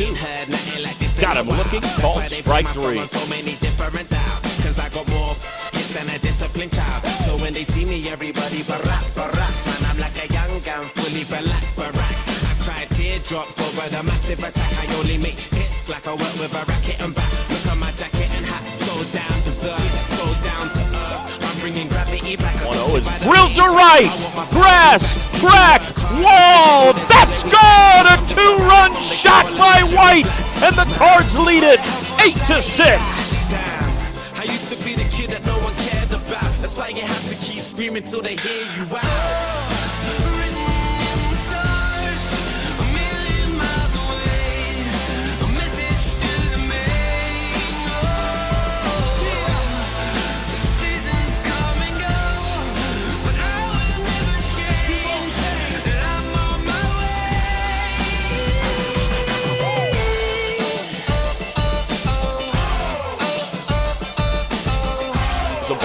two. Got him looking, called strike three. So when they see me, everybody barack. Man, I'm like a young gun, fully black, barack. I cry teardrops over the massive attack. I only make hits like I work with a racket and back. Look my jacket and hat, so down berserk, so down to 1-0 is drilled to right. Grass, crack, wall. That's good. A two-run shot by White, and the Cards lead it eight to six. I used to be the kid that no one cared about. That's why you have to keep screaming till they hear you out.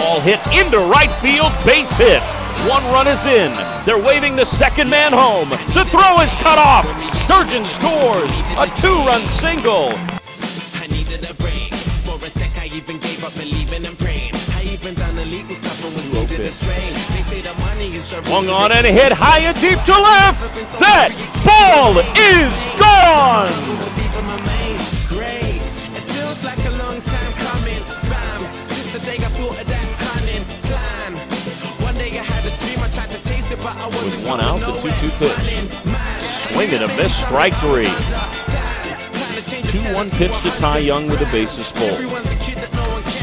Ball hit into right field, base hit. One run is in. They're waving the second man home. The throw is cut off. Sturgeon scores a two-run single. I needed a break. For a sec, I even gave up believing and praying. I even done illegal stuff and was needed a strain. They say the money is the Swung on and hit high and deep to left. That ball is gone. Wasn't one out, the 2-2 pitch. Running. Swing and a miss, strike three. Trying to change the 2-1 pitch to Ty Young with the bases full. A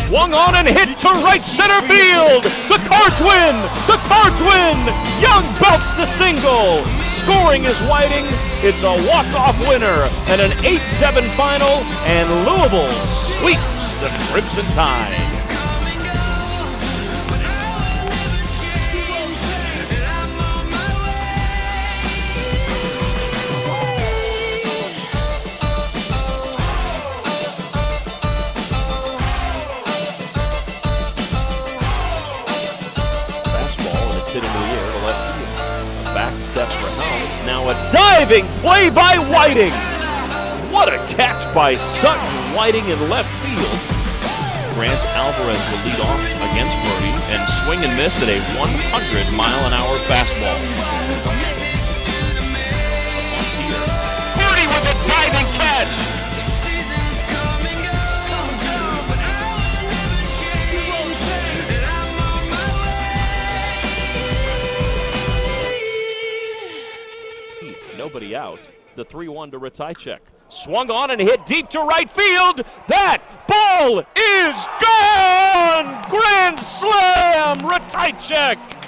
Swung on and hit to right center field. The Cards win. The Cards win. Young belts the single. Scoring is Whiting. It's a walk-off winner and an 8-7 final. And Louisville sweeps the Crimson Tide. A back step for Helms. Now a diving play by Whiting. What a catch by Sutton Whiting in left field. Grant Alvarez will lead off against Murray and swing and miss at a 100 mile an Nobody out. The 3 1 to Ratajczyk. Swung on and hit deep to right field. That ball is gone! Grand slam! Ratajczyk